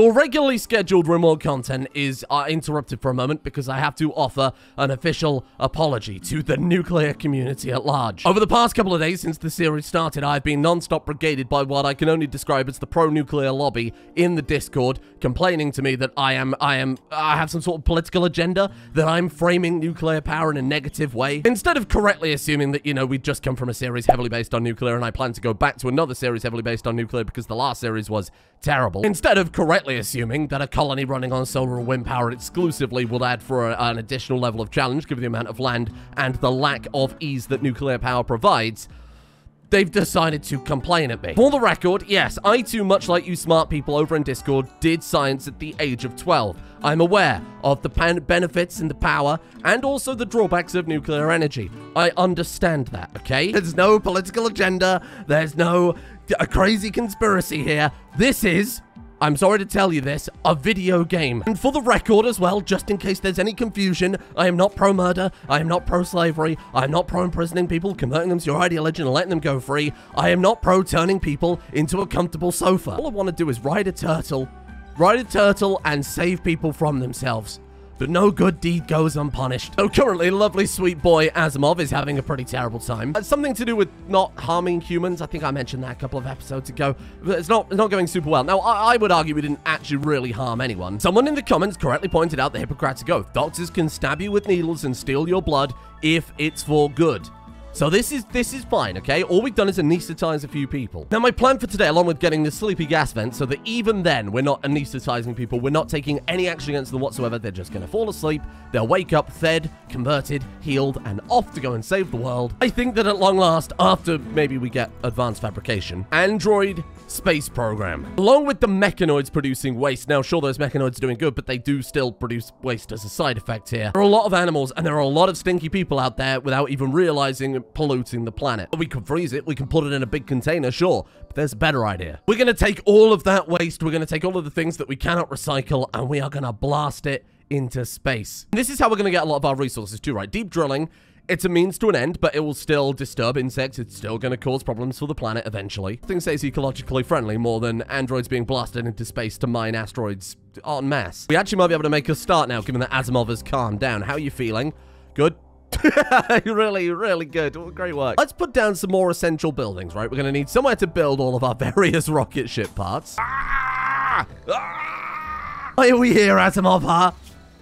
Your regularly scheduled Rimworld content is uh, interrupted for a moment because I have to offer an official apology to the nuclear community at large. Over the past couple of days since the series started, I've been non-stop brigaded by what I can only describe as the pro-nuclear lobby in the Discord, complaining to me that I am, I am, I have some sort of political agenda, that I'm framing nuclear power in a negative way. Instead of correctly assuming that, you know, we just come from a series heavily based on nuclear and I plan to go back to another series heavily based on nuclear because the last series was terrible. Instead of correctly assuming that a colony running on solar and wind power exclusively will add for a, an additional level of challenge given the amount of land and the lack of ease that nuclear power provides, they've decided to complain at me. For the record, yes, I too, much like you smart people over in Discord, did science at the age of 12. I'm aware of the benefits and the power, and also the drawbacks of nuclear energy. I understand that, okay? There's no political agenda, there's no a crazy conspiracy here. This is I'm sorry to tell you this, a video game. And for the record as well, just in case there's any confusion, I am not pro-murder, I am not pro-slavery, I am not pro-imprisoning people, converting them to your ideology and letting them go free, I am not pro-turning people into a comfortable sofa. All I want to do is ride a turtle, ride a turtle and save people from themselves but no good deed goes unpunished. So oh, currently, lovely sweet boy Asimov is having a pretty terrible time. It's something to do with not harming humans. I think I mentioned that a couple of episodes ago. But it's not, it's not going super well. Now, I, I would argue we didn't actually really harm anyone. Someone in the comments correctly pointed out the Hippocratic Oath. Doctors can stab you with needles and steal your blood if it's for good. So this is this is fine, okay? All we've done is anesthetize a few people. Now, my plan for today, along with getting the sleepy gas vent, so that even then we're not anesthetizing people, we're not taking any action against them whatsoever. They're just going to fall asleep. They'll wake up, fed, converted, healed, and off to go and save the world. I think that at long last, after maybe we get advanced fabrication, Android space program. Along with the mechanoids producing waste. Now, sure, those mechanoids are doing good, but they do still produce waste as a side effect here. There are a lot of animals, and there are a lot of stinky people out there without even realizing polluting the planet. We can freeze it, we can put it in a big container, sure, but there's a better idea. We're going to take all of that waste, we're going to take all of the things that we cannot recycle, and we are going to blast it into space. And this is how we're going to get a lot of our resources too, right? Deep drilling it's a means to an end, but it will still disturb insects. It's still going to cause problems for the planet eventually. Things say it's ecologically friendly more than androids being blasted into space to mine asteroids en masse. We actually might be able to make a start now, given that Asimov has calmed down. How are you feeling? Good? really, really good. Great work. Let's put down some more essential buildings, right? We're going to need somewhere to build all of our various rocket ship parts. Ah! Ah! Why are we here, Asimov, huh?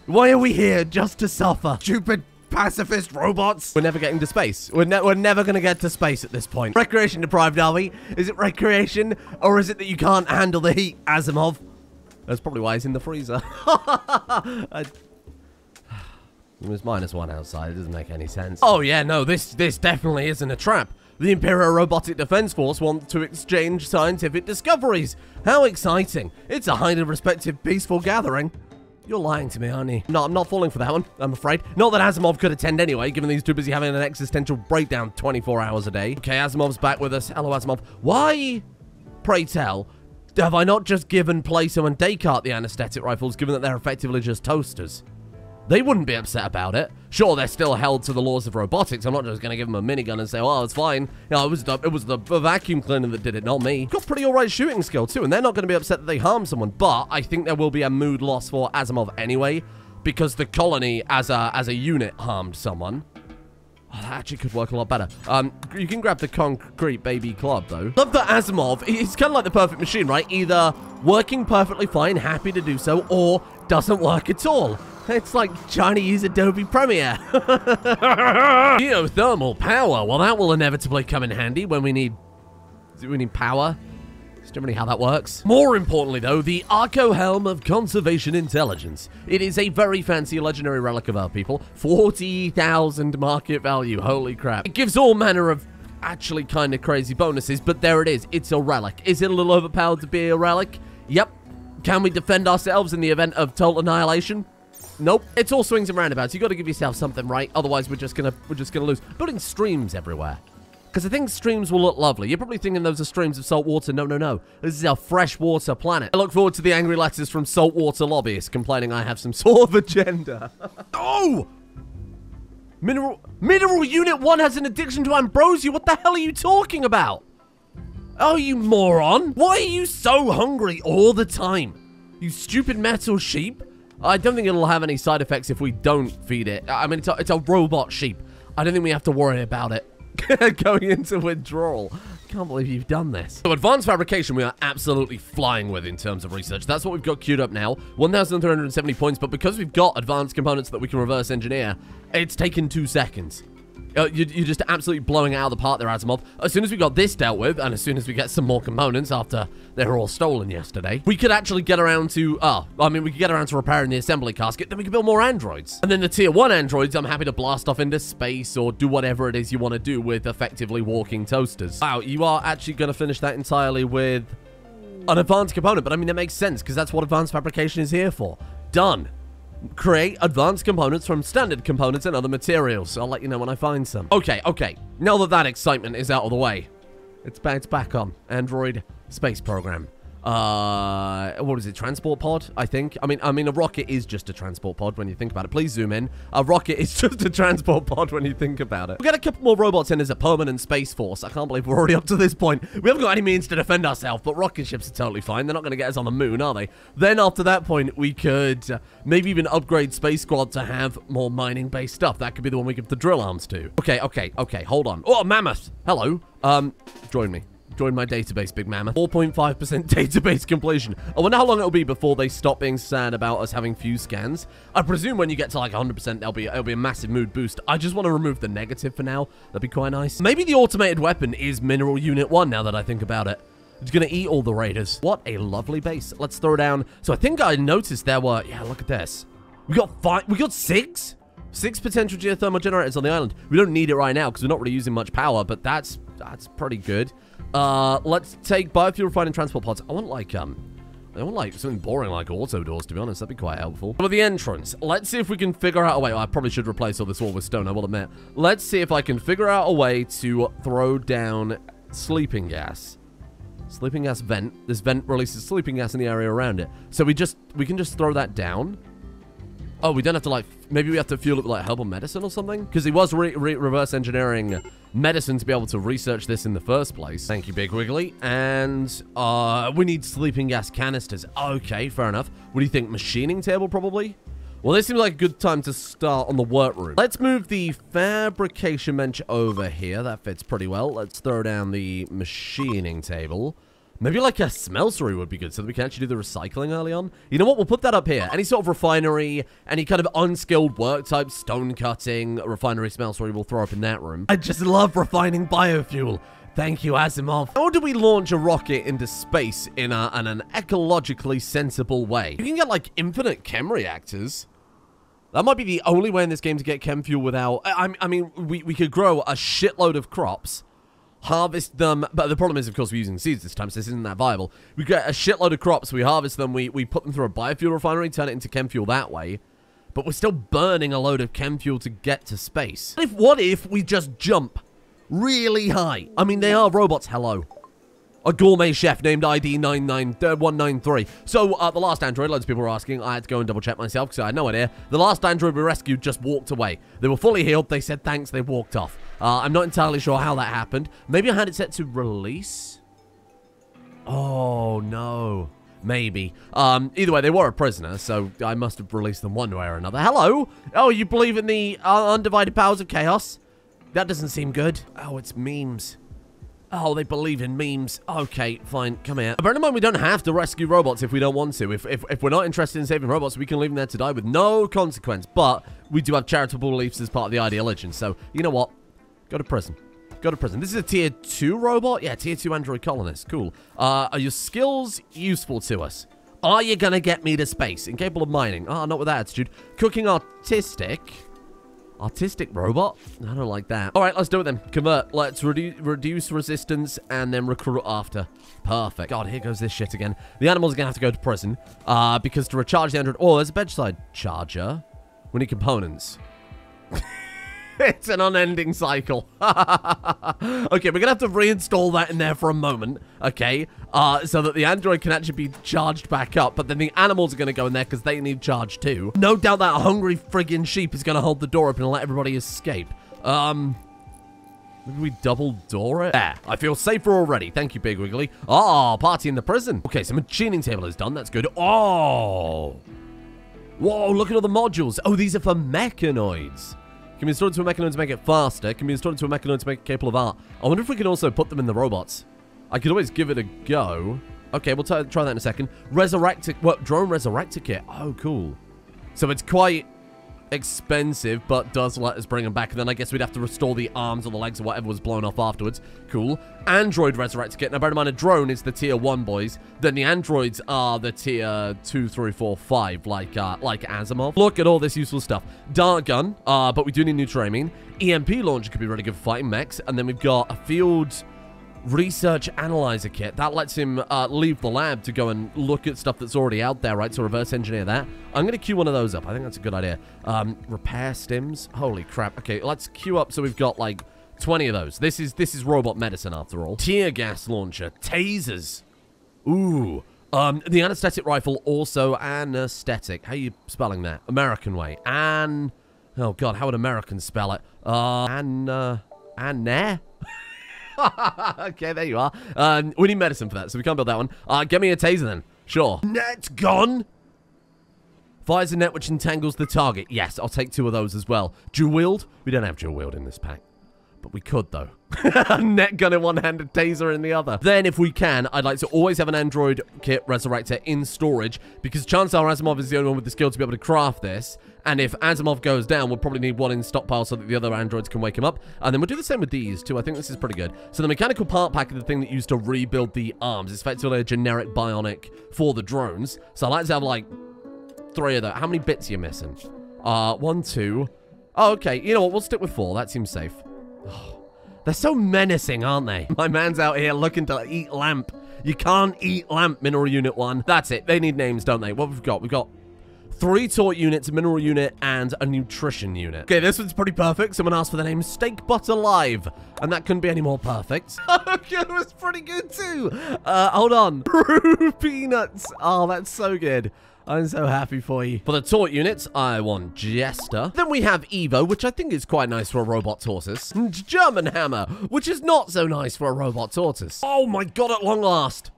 Why are we here? Just to suffer? Stupid pacifist robots. We're never getting to space. We're, ne we're never going to get to space at this point. Recreation deprived, are we? Is it recreation? Or is it that you can't handle the heat, Asimov? That's probably why he's in the freezer. I... It was minus one outside. It doesn't make any sense. Oh, yeah, no, this, this definitely isn't a trap. The Imperial Robotic Defense Force want to exchange scientific discoveries. How exciting. It's a highly respected peaceful gathering. You're lying to me, aren't you? No, I'm not falling for that one, I'm afraid. Not that Asimov could attend anyway, given he's too busy having an existential breakdown 24 hours a day. Okay, Asimov's back with us. Hello, Asimov. Why, pray tell, have I not just given Plato and Descartes the anesthetic rifles, given that they're effectively just toasters? They wouldn't be upset about it. Sure, they're still held to the laws of robotics. I'm not just going to give them a minigun and say, oh, it's fine. You know, it was the, it was the vacuum cleaner that did it, not me. Got pretty all right shooting skill, too, and they're not going to be upset that they harm someone. But I think there will be a mood loss for Asimov anyway, because the colony as a, as a unit harmed someone. Oh, that actually could work a lot better. Um, you can grab the concrete baby club, though. Love that Asimov, he's kind of like the perfect machine, right? Either working perfectly fine, happy to do so, or doesn't work at all. It's like trying to use Adobe Premiere. Geothermal power. Well, that will inevitably come in handy when we need... We need power. It's generally how that works. More importantly, though, the Arco Helm of Conservation Intelligence. It is a very fancy legendary relic of our people. 40,000 market value. Holy crap. It gives all manner of actually kind of crazy bonuses, but there it is. It's a relic. Is it a little overpowered to be a relic? Yep. Can we defend ourselves in the event of total annihilation? Nope. It's all swings and roundabouts. You got to give yourself something right. Otherwise, we're just gonna we're just gonna lose. Building streams everywhere. Because I think streams will look lovely. You're probably thinking those are streams of salt water. No, no, no. This is a freshwater planet. I look forward to the angry letters from saltwater lobbyists complaining I have some sort of agenda. oh! Mineral Mineral Unit 1 has an addiction to ambrosia. What the hell are you talking about? Oh, you moron. Why are you so hungry all the time? You stupid metal sheep. I don't think it'll have any side effects if we don't feed it. I mean, it's a, it's a robot sheep. I don't think we have to worry about it going into withdrawal. Can't believe you've done this. So advanced fabrication we are absolutely flying with in terms of research. That's what we've got queued up now. 1,370 points, but because we've got advanced components that we can reverse engineer, it's taken two seconds. Uh, you, you're just absolutely blowing out of the park there, Asimov. As soon as we got this dealt with, and as soon as we get some more components after they were all stolen yesterday, we could actually get around to, oh, I mean, we could get around to repairing the assembly casket, then we could build more androids. And then the tier 1 androids, I'm happy to blast off into space or do whatever it is you want to do with effectively walking toasters. Wow, you are actually going to finish that entirely with an advanced component, but I mean, it makes sense because that's what advanced fabrication is here for. Done create advanced components from standard components and other materials. I'll let you know when I find some. Okay, okay. Now that that excitement is out of the way, it's back, it's back on. Android Space Program uh, what is it? Transport pod, I think. I mean, I mean, a rocket is just a transport pod when you think about it. Please zoom in. A rocket is just a transport pod when you think about it. We got a couple more robots in as a permanent space force. I can't believe we're already up to this point. We haven't got any means to defend ourselves, but rocket ships are totally fine. They're not going to get us on the moon, are they? Then after that point, we could uh, maybe even upgrade Space Squad to have more mining-based stuff. That could be the one we give the drill arms to. Okay, okay, okay. Hold on. Oh, mammoth. Hello. Um, join me. Join my database, Big Mama. 4.5% database completion. I wonder how long it'll be before they stop being sad about us having few scans. I presume when you get to like 100%, there'll be, it'll be a massive mood boost. I just want to remove the negative for now. That'd be quite nice. Maybe the automated weapon is Mineral Unit 1 now that I think about it. It's gonna eat all the raiders. What a lovely base. Let's throw down. So I think I noticed there were, yeah, look at this. We got five, we got six? Six potential geothermal generators on the island. We don't need it right now because we're not really using much power, but that's, that's pretty good. Uh, let's take biofuel refining transport pods. I want like, um, I want like something boring like auto doors, to be honest. That'd be quite helpful. For the entrance, let's see if we can figure out a way. I probably should replace all this wall with stone, I will admit. Let's see if I can figure out a way to throw down sleeping gas. Sleeping gas vent. This vent releases sleeping gas in the area around it. So we just, we can just throw that down. Oh, we don't have to, like, maybe we have to fuel it with, like, herbal medicine or something? Because he was re re reverse engineering medicine to be able to research this in the first place. Thank you, Big Wiggly. And, uh, we need sleeping gas canisters. Okay, fair enough. What do you think? Machining table, probably? Well, this seems like a good time to start on the workroom. Let's move the fabrication bench over here. That fits pretty well. Let's throw down the machining table. Maybe like a smeltery would be good so that we can actually do the recycling early on. You know what? We'll put that up here. Any sort of refinery, any kind of unskilled work type, stone cutting, refinery, smeltery, we'll throw up in that room. I just love refining biofuel. Thank you, Asimov. How do we launch a rocket into space in, a, in an ecologically sensible way? You can get, like, infinite chem reactors. That might be the only way in this game to get chem fuel without... I, I mean, we, we could grow a shitload of crops harvest them. But the problem is, of course, we're using seeds this time, so this isn't that viable. We get a shitload of crops, we harvest them, we, we put them through a biofuel refinery, turn it into chem fuel that way. But we're still burning a load of chem fuel to get to space. What if, what if we just jump really high? I mean, they are robots, hello. A gourmet chef named ID 193. So, uh, the last android, loads of people were asking. I had to go and double check myself because I had no idea. The last android we rescued just walked away. They were fully healed. They said thanks. They walked off. Uh, I'm not entirely sure how that happened. Maybe I had it set to release? Oh, no. Maybe. Um, either way, they were a prisoner, so I must have released them one way or another. Hello? Oh, you believe in the uh, undivided powers of chaos? That doesn't seem good. Oh, it's memes. Oh, they believe in memes. Okay, fine. Come here. Bear in mind, we don't have to rescue robots if we don't want to. If, if, if we're not interested in saving robots, we can leave them there to die with no consequence. But we do have charitable beliefs as part of the ideology. So, you know what? Go to prison. Go to prison. This is a tier 2 robot? Yeah, tier 2 android colonist. Cool. Uh, are your skills useful to us? Are you gonna get me to space? Incapable of mining. Oh, not with that attitude. Cooking artistic. Artistic robot? I don't like that. All right, let's do it then. Convert. Let's redu reduce resistance and then recruit after. Perfect. God, here goes this shit again. The animals to have to go to prison uh, because to recharge the android... Oh, there's a bedside charger. We need components. it's an unending cycle. okay, we're to have to reinstall that in there for a moment, okay? Uh, so that the android can actually be charged back up, but then the animals are going to go in there because they need charge too. No doubt that hungry friggin' sheep is going to hold the door open and let everybody escape. Um... Maybe we double door it? There. I feel safer already. Thank you, Big Wiggly. Oh, party in the prison. Okay, so machining table is done. That's good. Oh. Whoa, look at all the modules. Oh, these are for mechanoids. Can be installed into a mechanoid to make it faster. Can be installed into a mechanoid to make it capable of art. I wonder if we can also put them in the robots. I could always give it a go. Okay, we'll try that in a second. Resurrector, what, drone resurrector kit. Oh, cool. So it's quite expensive, but does let us bring them back. And then I guess we'd have to restore the arms or the legs or whatever was blown off afterwards. Cool. Android Resurrector Kit. Now, bear in mind, a drone is the tier 1, boys. Then the androids are the tier 2, 3, 4, 5, like uh, like Asimov. Look at all this useful stuff. Dart gun, uh, but we do need neutroamine. EMP launcher could be really good for fighting mechs. And then we've got a field research analyzer kit. That lets him uh, leave the lab to go and look at stuff that's already out there, right? So reverse engineer that. I'm going to queue one of those up. I think that's a good idea. Um, repair stims. Holy crap. Okay, let's queue up so we've got like 20 of those. This is this is robot medicine after all. Tear gas launcher. Tasers. Ooh. Um, the anesthetic rifle also anesthetic. How are you spelling that? American way. An... Oh, God, how would Americans spell it? Uh, an... Uh, an... okay, there you are. Um, we need medicine for that, so we can't build that one. Uh, get me a taser then. Sure. Net's gone. Fires a net which entangles the target. Yes, I'll take two of those as well. Dual wield? We don't have dual wield in this pack. But we could, though. Net gun in one hand and taser in the other. Then, if we can, I'd like to always have an Android kit Resurrector in storage, because chances are Asimov is the only one with the skill to be able to craft this. And if Asimov goes down, we'll probably need one in stockpile so that the other androids can wake him up. And then we'll do the same with these, too. I think this is pretty good. So the mechanical part pack is the thing that used to rebuild the arms. It's effectively a generic bionic for the drones. So I like to have, like, three of that. How many bits are you missing? Uh, one, two. Oh, okay. You know what? We'll stick with four. That seems safe. Oh, they're so menacing, aren't they? My man's out here looking to eat lamp. You can't eat lamp, Mineral Unit 1. That's it. They need names, don't they? What we've got? We've got three tort units, a mineral unit, and a nutrition unit. Okay, this one's pretty perfect. Someone asked for the name Steak But Alive, and that couldn't be any more perfect. okay, it was pretty good too. Uh, hold on. Drew Peanuts. Oh, that's so good. I'm so happy for you. For the tort units, I want Jester. Then we have Evo, which I think is quite nice for a robot tortoise. And German Hammer, which is not so nice for a robot tortoise. Oh my god, at long last.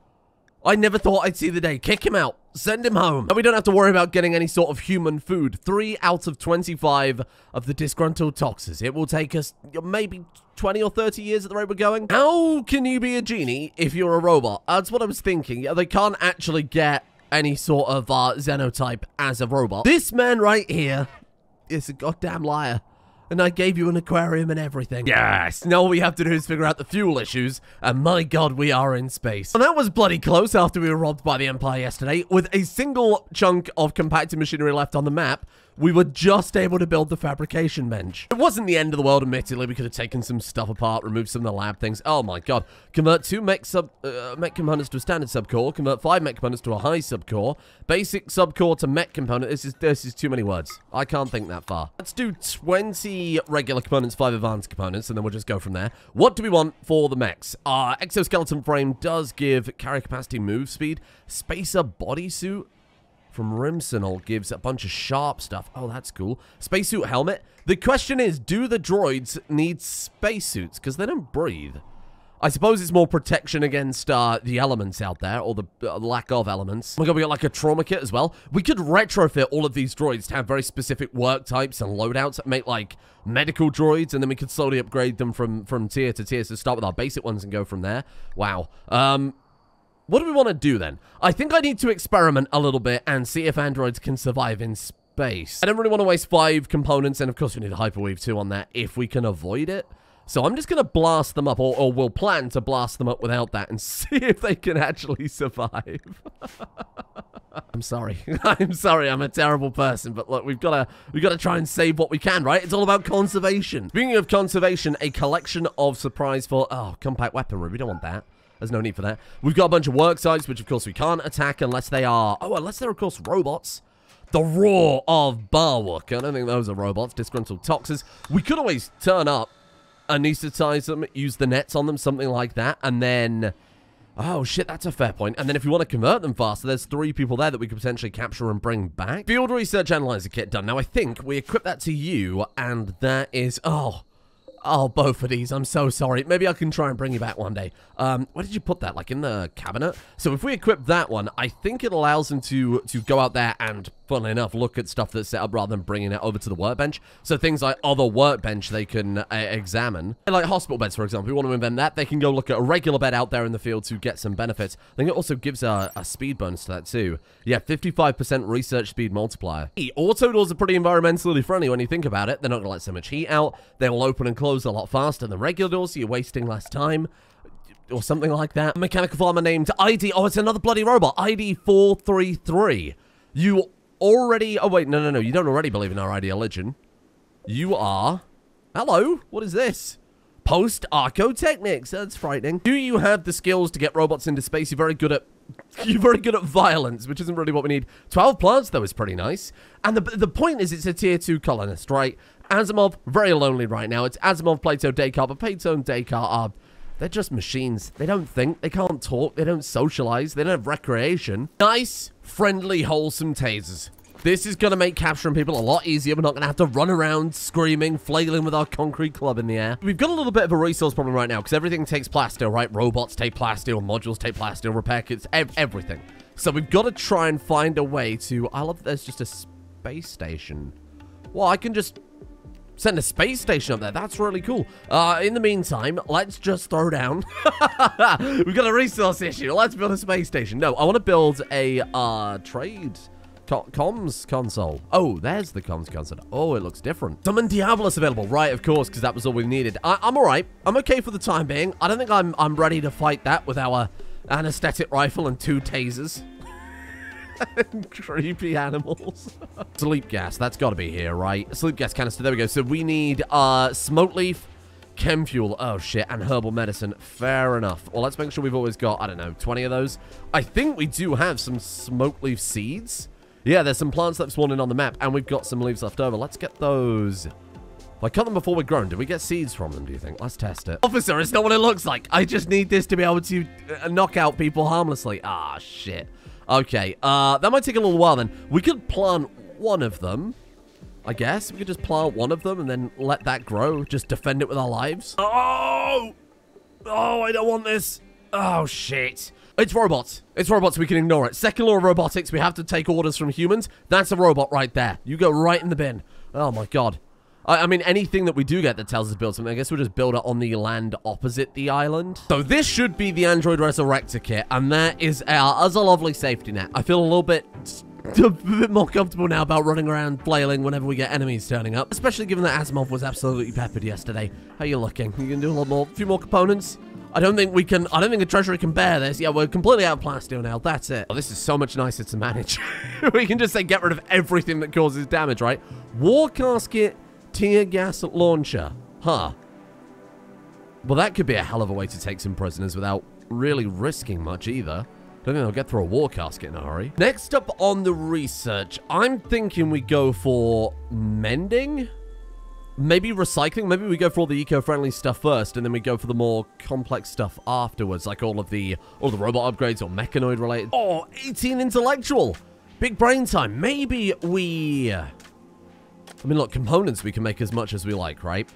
I never thought I'd see the day. Kick him out. Send him home. And we don't have to worry about getting any sort of human food. Three out of 25 of the disgruntled toxers. It will take us maybe 20 or 30 years at the rate we're going. How can you be a genie if you're a robot? That's what I was thinking. They can't actually get any sort of uh, xenotype as a robot. This man right here is a goddamn liar. And I gave you an aquarium and everything. Yes, now all we have to do is figure out the fuel issues, and my god, we are in space. And that was bloody close after we were robbed by the Empire yesterday, with a single chunk of compacted machinery left on the map, we were just able to build the fabrication bench. It wasn't the end of the world, admittedly. We could have taken some stuff apart, removed some of the lab things. Oh my god. Convert two mech, sub, uh, mech components to a standard subcore. Convert five mech components to a high subcore. Basic subcore to mech component. This is, this is too many words. I can't think that far. Let's do 20 regular components, five advanced components, and then we'll just go from there. What do we want for the mechs? Our exoskeleton frame does give carry capacity move speed. Spacer bodysuit from Rimsenal gives a bunch of sharp stuff. Oh, that's cool. Spacesuit helmet. The question is, do the droids need spacesuits? Because they don't breathe. I suppose it's more protection against uh, the elements out there, or the uh, lack of elements. Oh my god, we got like a trauma kit as well. We could retrofit all of these droids to have very specific work types and loadouts, that make like medical droids, and then we could slowly upgrade them from, from tier to tier. So start with our basic ones and go from there. Wow. Um, what do we want to do then? I think I need to experiment a little bit and see if androids can survive in space. I don't really want to waste five components, and of course we need a hyperweave too on that if we can avoid it. So I'm just going to blast them up, or, or we'll plan to blast them up without that and see if they can actually survive. I'm sorry. I'm sorry. I'm a terrible person, but look, we've got to we've got to try and save what we can, right? It's all about conservation. Speaking of conservation, a collection of surprise for oh compact weaponry. We don't want that. There's no need for that. We've got a bunch of work sites, which of course we can't attack unless they are... Oh, unless they're of course robots. The Roar of Barwook. I don't think those are robots. Disgruntled Toxers. We could always turn up, anesthetize them, use the nets on them, something like that, and then... Oh, shit, that's a fair point. And then if you want to convert them faster, there's three people there that we could potentially capture and bring back. Field Research Analyzer Kit done. Now, I think we equip that to you, and that is... Oh, Oh, both of these. I'm so sorry. Maybe I can try and bring you back one day. Um, where did you put that? Like in the cabinet? So if we equip that one, I think it allows them to, to go out there and, funnily enough, look at stuff that's set up rather than bringing it over to the workbench. So things like other workbench they can uh, examine. Like hospital beds, for example. If we want to invent that, they can go look at a regular bed out there in the field to get some benefits. I think it also gives a, a speed bonus to that too. Yeah, 55% research speed multiplier. Auto doors are pretty environmentally friendly when you think about it. They're not going to let so much heat out. They will open and close a lot faster than regular doors, so you're wasting less time or something like that. Mechanical farmer named ID. Oh, it's another bloody robot. ID 433. You already. Oh, wait. No, no, no. You don't already believe in our ideology. You are. Hello. What is this? Post Archotechnics. That's frightening. Do you have the skills to get robots into space? You're very good at. You're very good at violence, which isn't really what we need. 12 plants, though, is pretty nice. And the, the point is, it's a tier 2 colonist, right? Asimov, very lonely right now. It's Asimov, Plato, Descartes, but Plato and Descartes are... They're just machines. They don't think. They can't talk. They don't socialize. They don't have recreation. Nice, friendly, wholesome tasers. This is going to make capturing people a lot easier. We're not going to have to run around screaming, flailing with our concrete club in the air. We've got a little bit of a resource problem right now because everything takes plasteel, right? Robots take plasteel, modules take plasteel, repair kits, ev everything. So we've got to try and find a way to... I love that there's just a space station. Well, I can just Send a space station up there. That's really cool. Uh, in the meantime, let's just throw down. We've got a resource issue. Let's build a space station. No, I want to build a uh, trade co comms console. Oh, there's the comms console. Oh, it looks different. Summon Diabolus available. Right, of course, because that was all we needed. I am all right. I'm okay for the time being. I don't think I'm, I'm ready to fight that with our anesthetic rifle and two tasers. Creepy animals. Sleep gas. That's got to be here, right? Sleep gas canister. There we go. So we need uh, smoke leaf, chem fuel. Oh, shit. And herbal medicine. Fair enough. Well, let's make sure we've always got, I don't know, 20 of those. I think we do have some smoke leaf seeds. Yeah, there's some plants that have spawned in on the map, and we've got some leaves left over. Let's get those. If I cut them before we're grown, do we get seeds from them, do you think? Let's test it. Officer, it's not what it looks like. I just need this to be able to uh, knock out people harmlessly. Ah, shit. Okay, uh, that might take a little while then. We could plant one of them, I guess. We could just plant one of them and then let that grow. Just defend it with our lives. Oh! Oh, I don't want this. Oh, shit. It's robots. It's robots. We can ignore it. Second law of robotics. We have to take orders from humans. That's a robot right there. You go right in the bin. Oh, my God. I, mean, anything that we do get that tells us to build something, I guess we'll just build it on the land opposite the island. So this should be the Android Resurrector kit, and that is uh, our other lovely safety net. I feel a little bit a bit more comfortable now about running around flailing whenever we get enemies turning up. Especially given that Asimov was absolutely peppered yesterday. How are you looking? You can do a lot more, a few more components? I don't think we can, I don't think a treasury can bear this. Yeah, we're completely out of plasteel now. That's it. Oh, this is so much nicer to manage. we can just say get rid of everything that causes damage, right? War casket Tear gas launcher. Huh. Well, that could be a hell of a way to take some prisoners without really risking much either. Don't think they'll get through a war casket in a hurry. Next up on the research, I'm thinking we go for mending? Maybe recycling? Maybe we go for all the eco-friendly stuff first, and then we go for the more complex stuff afterwards, like all of the all the robot upgrades or mechanoid related. Oh, 18 intellectual! Big brain time. Maybe we... I mean, look, components we can make as much as we like, right?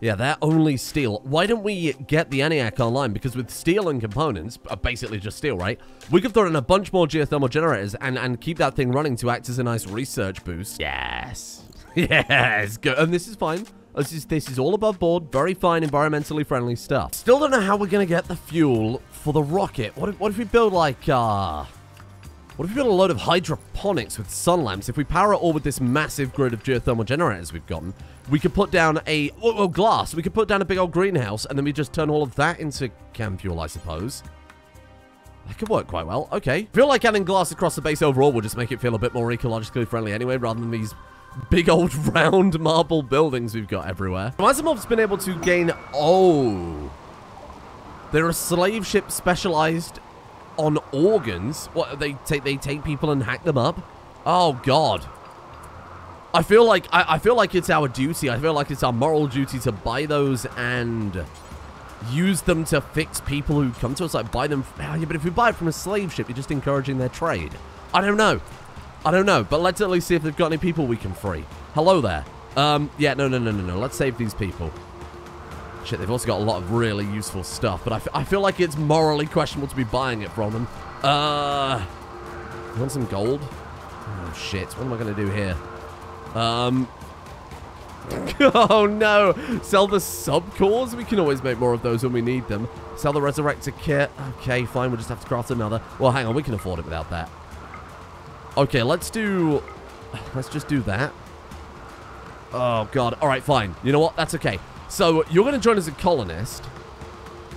Yeah, they're only steel. Why don't we get the ENIAC online? Because with steel and components, uh, basically just steel, right? We could throw in a bunch more geothermal generators and, and keep that thing running to act as a nice research boost. Yes. Yes, good. And this is fine. This is, this is all above board. Very fine, environmentally friendly stuff. Still don't know how we're going to get the fuel for the rocket. What if, what if we build, like, uh... What if we build a load of hydroponics with sun lamps? If we power it all with this massive grid of geothermal generators we've gotten, we could put down a... Oh, oh, glass. We could put down a big old greenhouse, and then we just turn all of that into chem fuel, I suppose. That could work quite well. Okay. feel like adding glass across the base overall will just make it feel a bit more ecologically friendly anyway, rather than these big old round marble buildings we've got everywhere. Asimov's been able to gain... Oh... They're a slave ship specialized on organs. What they take? They take people and hack them up. Oh God. I feel like I, I feel like it's our duty. I feel like it's our moral duty to buy those and use them to fix people who come to us. Like buy them. Yeah, but if we buy it from a slave ship, you're just encouraging their trade. I don't know. I don't know. But let's at least see if they've got any people we can free. Hello there. Um, yeah, no, no, no, no, no. Let's save these people. Shit, they've also got a lot of really useful stuff, but I, I feel like it's morally questionable to be buying it from them. Uh, you want some gold? Oh, shit. What am I going to do here? Um, oh no! Sell the sub-cores? We can always make more of those when we need them. Sell the resurrector kit. Okay, fine. We'll just have to craft another. Well, hang on. We can afford it without that. Okay, let's do... Let's just do that. Oh, God. All right, fine. You know what? That's okay. So, you're going to join as a colonist.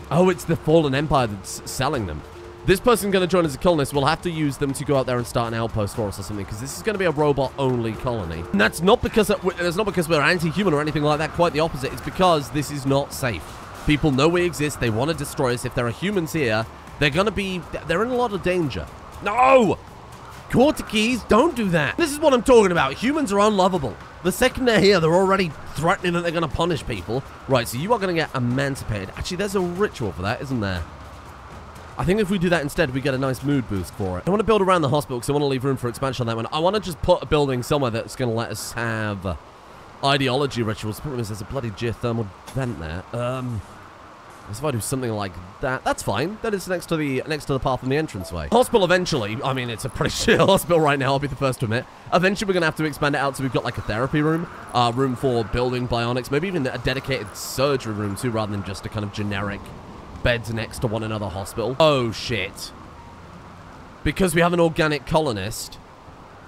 Oh, it's the Fallen Empire that's selling them. This person going to join as a colonist We'll have to use them to go out there and start an outpost for us or something, because this is going to be a robot-only colony. And that's not because it's not because we're anti-human or anything like that. Quite the opposite. It's because this is not safe. People know we exist. They want to destroy us. If there are humans here, they're going to be... They're in a lot of danger. No! Cortikis, don't do that. This is what I'm talking about. Humans are unlovable. The second they're here, they're already threatening that they're going to punish people. Right, so you are going to get emancipated. Actually, there's a ritual for that, isn't there? I think if we do that instead, we get a nice mood boost for it. I want to build around the hospital because I want to leave room for expansion on that one. I want to just put a building somewhere that's going to let us have ideology rituals. The problem is there's a bloody geothermal vent there. Um, if I do something like that, that's fine. That is next to the next to the path from the entranceway. Hospital eventually, I mean, it's a pretty shit hospital right now, I'll be the first to admit. Eventually, we're going to have to expand it out so we've got like a therapy room, uh, room for building bionics, maybe even a dedicated surgery room too, rather than just a kind of generic beds next to one another hospital. Oh, shit. Because we have an organic colonist,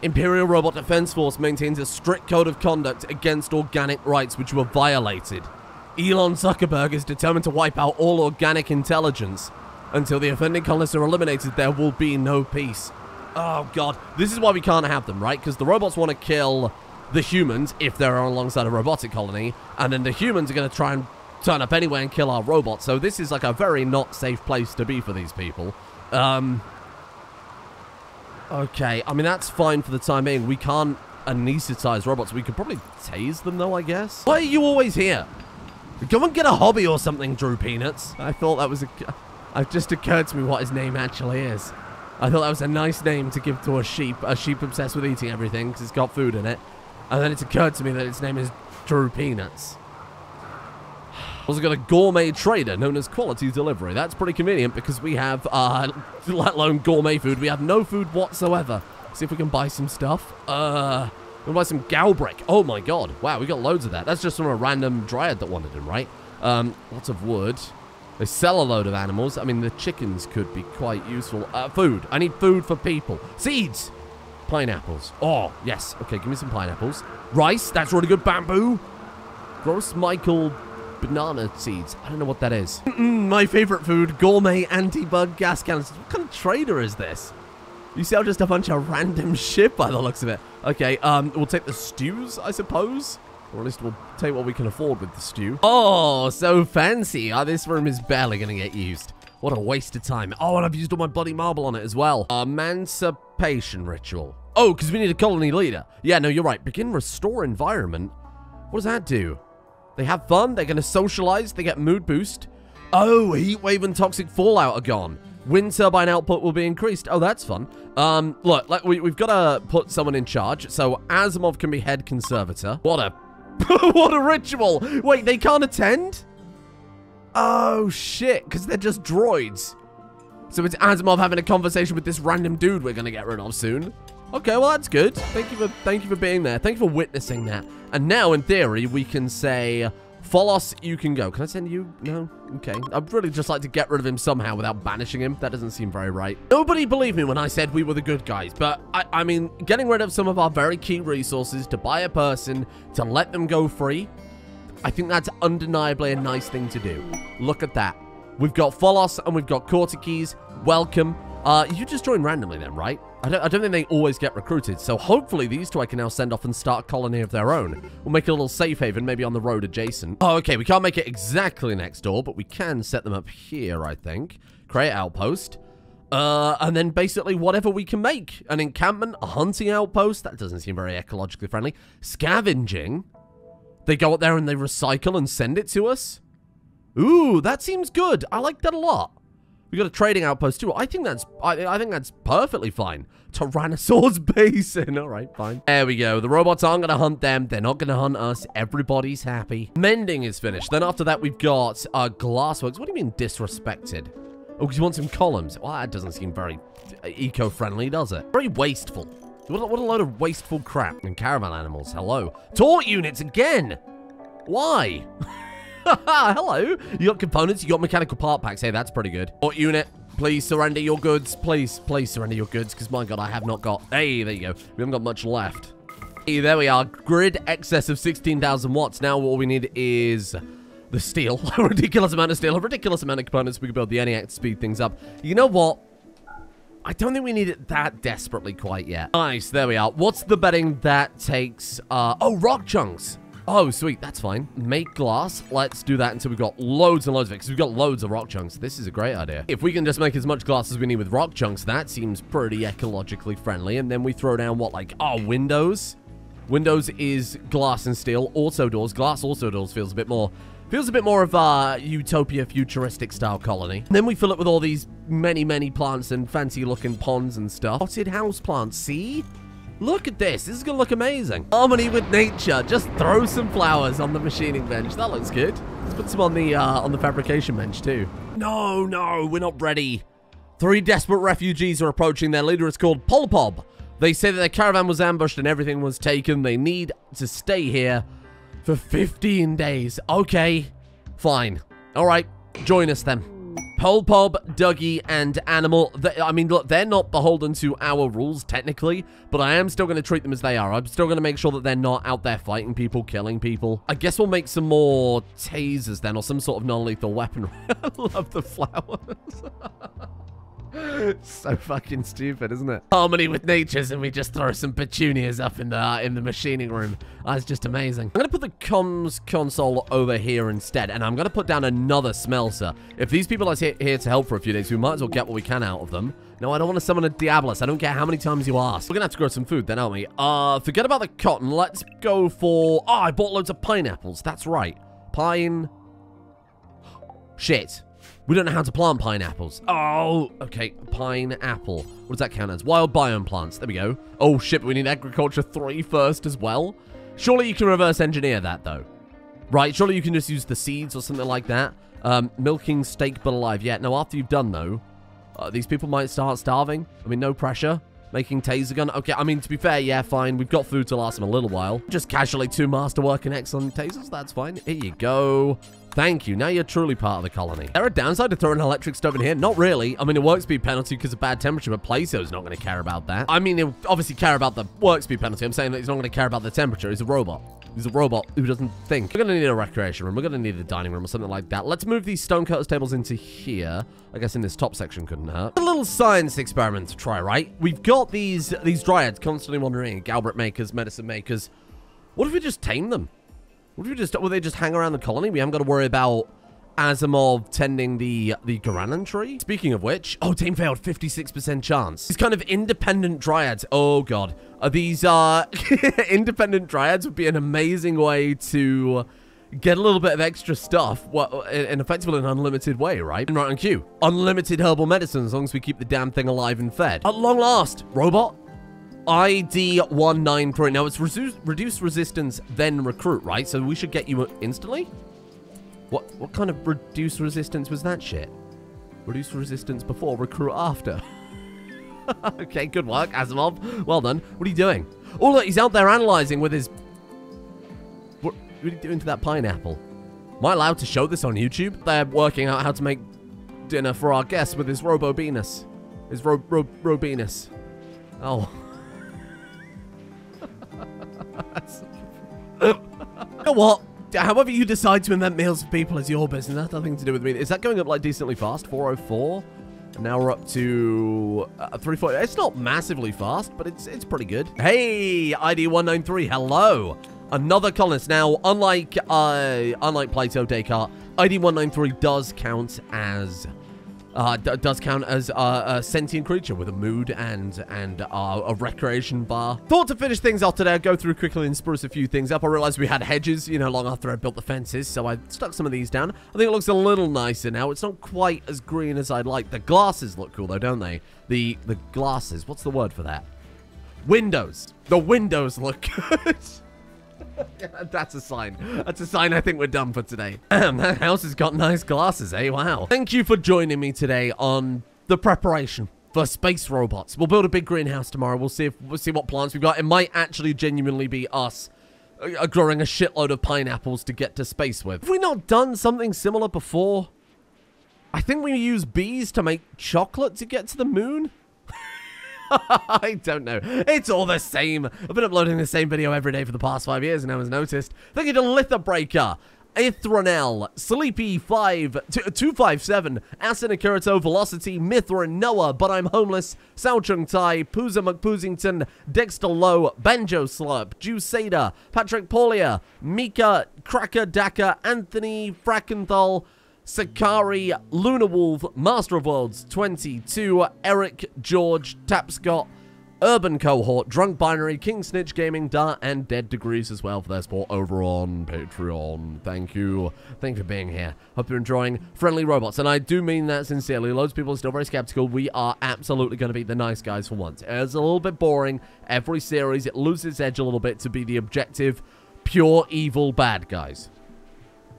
Imperial Robot Defense Force maintains a strict code of conduct against organic rights which were violated. Elon Zuckerberg is determined to wipe out all organic intelligence. Until the offending colonists are eliminated, there will be no peace. Oh, God. This is why we can't have them, right? Because the robots want to kill the humans if they're alongside a robotic colony, and then the humans are going to try and turn up anyway and kill our robots. So this is like a very not safe place to be for these people. Um, okay, I mean, that's fine for the time being. We can't anesthetize robots. We could probably tase them, though, I guess. Why are you always here? Go and get a hobby or something, Drew Peanuts. I thought that was a... It just occurred to me what his name actually is. I thought that was a nice name to give to a sheep. A sheep obsessed with eating everything because it's got food in it. And then it's occurred to me that its name is Drew Peanuts. Also got a gourmet trader known as Quality Delivery. That's pretty convenient because we have, uh, let alone gourmet food, we have no food whatsoever. See if we can buy some stuff. Uh, we'll buy some Galbrick. Oh my god. Wow, we got loads of that. That's just from a random dryad that wanted them, right? Um, lots of wood. They sell a load of animals. I mean, the chickens could be quite useful. Uh, food. I need food for people. Seeds. Pineapples. Oh, yes. Okay, give me some pineapples. Rice. That's really good. Bamboo. Gros Michel banana seeds. I don't know what that is. Mm -mm, my favorite food, gourmet anti-bug gas cannons. What kind of trader is this? You sell just a bunch of random shit by the looks of it. Okay, um, we'll take the stews, I suppose. Or at least we'll take what we can afford with the stew. Oh, so fancy. Oh, this room is barely going to get used. What a waste of time. Oh, and I've used all my bloody marble on it as well. Emancipation ritual. Oh, because we need a colony leader. Yeah, no, you're right. Begin restore environment. What does that do? They have fun. They're going to socialize. They get mood boost. Oh, heat wave and toxic fallout are gone. Wind turbine output will be increased. Oh, that's fun. Um, look, like, we, we've got to put someone in charge. So Asimov can be head conservator. What a, what a ritual. Wait, they can't attend? Oh, shit, because they're just droids. So it's Asimov having a conversation with this random dude we're going to get rid of soon. Okay, well, that's good. Thank you for thank you for being there. Thank you for witnessing that. And now, in theory, we can say, Folos, you can go. Can I send you? No? Okay. I'd really just like to get rid of him somehow without banishing him. That doesn't seem very right. Nobody believed me when I said we were the good guys, but I, I mean, getting rid of some of our very key resources to buy a person, to let them go free, I think that's undeniably a nice thing to do. Look at that. We've got Folos and we've got Cortikis. Welcome. Uh, you just joined randomly then, right? I don't, I don't think they always get recruited, so hopefully these two I can now send off and start a colony of their own. We'll make a little safe haven, maybe on the road adjacent. Oh, okay, we can't make it exactly next door, but we can set them up here, I think. Create outpost. Uh, and then basically whatever we can make. An encampment, a hunting outpost. That doesn't seem very ecologically friendly. Scavenging. They go up there and they recycle and send it to us. Ooh, that seems good. I like that a lot. We got a trading outpost too. I think that's I, I think that's perfectly fine. Tyrannosaurus Basin. All right, fine. There we go. The robots aren't going to hunt them. They're not going to hunt us. Everybody's happy. Mending is finished. Then after that, we've got uh, glassworks. What do you mean disrespected? Oh, because you want some columns. Well, that doesn't seem very eco-friendly, does it? Very wasteful. What a, what a load of wasteful crap. And caravan animals. Hello. Tort units again. Why? Hello. You got components. You got mechanical part packs. Hey, that's pretty good. Tort unit. Please surrender your goods. Please, please surrender your goods. Because, my God, I have not got... Hey, there you go. We haven't got much left. Hey, there we are. Grid excess of 16,000 watts. Now all we need is the steel. a ridiculous amount of steel. A ridiculous amount of components. We can build the ENIAC to speed things up. You know what? I don't think we need it that desperately quite yet. Nice, there we are. What's the betting that takes, uh, oh, rock chunks. Oh, sweet, that's fine. Make glass. Let's do that until we've got loads and loads of it, because we've got loads of rock chunks. This is a great idea. If we can just make as much glass as we need with rock chunks, that seems pretty ecologically friendly. And then we throw down, what, like, oh, windows? Windows is glass and steel. Also doors. Glass also doors feels a bit more Feels a bit more of a utopia futuristic style colony. And then we fill it with all these many, many plants and fancy looking ponds and stuff. Potted house plants, see? Look at this. This is going to look amazing. Harmony with nature. Just throw some flowers on the machining bench. That looks good. Let's put some on the, uh, on the fabrication bench too. No, no, we're not ready. Three desperate refugees are approaching. Their leader is called Polpob. They say that their caravan was ambushed and everything was taken. They need to stay here for 15 days. Okay, fine. All right, join us then. Polpob, Dougie, and Animal. They, I mean, look, they're not beholden to our rules, technically, but I am still going to treat them as they are. I'm still going to make sure that they're not out there fighting people, killing people. I guess we'll make some more tasers then, or some sort of non-lethal weaponry. I love the flowers. so fucking stupid, isn't it? Harmony with nature's and we just throw some petunias up in the in the machining room. That's just amazing. I'm to put the comms console over here instead, and I'm to put down another smelter. If these people are here to help for a few days, we might as well get what we can out of them. No, I don't want to summon a Diabolus. I don't care how many times you ask. We're to have to grow some food then, aren't we? Uh, forget about the cotton. Let's go for... Oh, I bought loads of pineapples. That's right. Pine... Shit. We don't know how to plant pineapples. Oh, okay. Pineapple. What does that count as? Wild biome plants. There we go. Oh, shit, we need agriculture 3 first as well. Surely you can reverse engineer that, though. Right, surely you can just use the seeds or something like that. Um, milking steak but alive. Yeah, now after you've done, though, uh, these people might start starving. I mean, no pressure. Making taser gun. Okay, I mean, to be fair, yeah, fine. We've got food to last them a little while. Just casually two masterwork and excellent tasers. That's fine. Here you go. Thank you. Now you're truly part of the colony. There a downside to throwing an electric stove in here? Not really. I mean, a work speed penalty because of bad temperature, but Plazo's not going to care about that. I mean, he'll obviously care about the work speed penalty. I'm saying that he's not going to care about the temperature. He's a robot. He's a robot who doesn't think. We're going to need a recreation room. We're going to need a dining room or something like that. Let's move these stonecutters tables into here. I guess in this top section couldn't hurt. A little science experiment to try, right? We've got these these dryads constantly wandering, Galbrit makers, medicine makers. What if we just tame them? What if we just, will they just hang around the colony? We haven't got to worry about Asimov tending the the Gauranlen tree. Speaking of which, oh, team failed, 56% chance. These kind of independent dryads. Oh, God. Are these, uh, independent dryads would be an amazing way to get a little bit of extra stuff well, in effectively an unlimited way, right? And right on cue. Unlimited herbal medicine as long as we keep the damn thing alive and fed. At long last, robot, ID193. Now, it's reduced resistance, then recruit, right? So we should get you instantly? What what kind of reduced resistance was that shit? Reduced resistance before, recruit after. okay, good work, Asimov. Well done. What are you doing? Oh, look, he's out there analyzing with his... What, what are you doing to that pineapple? Am I allowed to show this on YouTube? They're working out how to make dinner for our guests with his Robobenus. His Ro Ro Robenus. Oh. you know what? However you decide to invent meals for people is your business. That's nothing to do with me. Is that going up like decently fast? 404? And now we're up to uh, 340. It's not massively fast, but it's it's pretty good. Hey, ID193, hello. Another colonist. Now, unlike uh, unlike Plato Descartes, ID193 does count as uh, does count as uh, a sentient creature with a mood and and uh, a recreation bar. Thought to finish things off today, I'd go through quickly and spruce a few things up. I realized we had hedges, you know, long after I built the fences, so I stuck some of these down. I think it looks a little nicer now. It's not quite as green as I'd like. The glasses look cool, though, don't they? The, the glasses. What's the word for that? Windows. The windows look good. That's a sign. That's a sign I think we're done for today. that house has got nice glasses, eh? Wow. Thank you for joining me today on the preparation for space robots. We'll build a big greenhouse tomorrow. We'll see if we'll see what plants we've got. It might actually genuinely be us uh, growing a shitload of pineapples to get to space with. Have we not done something similar before? I think we use bees to make chocolate to get to the moon. I don't know. It's all the same. I've been uploading the same video every day for the past five years and no one's noticed. Thank you to Lithobreaker, Ithronel, Sleepy5, 257, Asinakirito, Velocity, Mithra, Noah, But I'm Homeless, Chung Tai, Pooza McPoosington, Dexter Low, Banjo Slurp, Juiceda, Patrick Paulia, Mika, Cracker Daka, Anthony Frackenthal, Sakari, Luna Wolf, Master of Worlds 22, Eric, George, Tapscott, Urban Cohort, Drunk Binary, King Snitch Gaming, Dart, and Dead Degrees as well for their support over on Patreon. Thank you. Thank you for being here. Hope you're enjoying Friendly Robots. And I do mean that sincerely. Loads of people are still very skeptical. We are absolutely going to be the nice guys for once. It's a little bit boring. Every series, it loses its edge a little bit to be the objective, pure evil bad guys.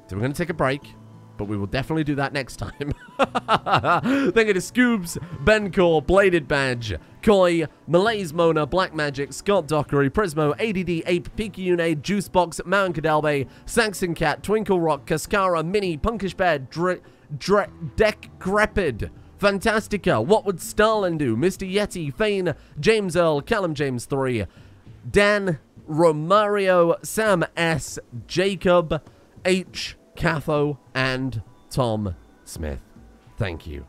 So we're going to take a break but we will definitely do that next time. Thank you to Scoobs, Bencor, Bladed Badge, Koi, Malays Mona, Black Magic, Scott Dockery, Prismo, ADD, Ape, Pikiyune, Juicebox, Mountain Cadalbe, Saxon Cat, Twinkle Rock, Cascara, Mini, Punkish Bear, Dre, Dre, Decrepid, Fantastica, What Would Stalin Do, Mr. Yeti, Fane, James Earl, Callum James 3, Dan, Romario, Sam S, Jacob, H, Catho, and Tom Smith. Thank you.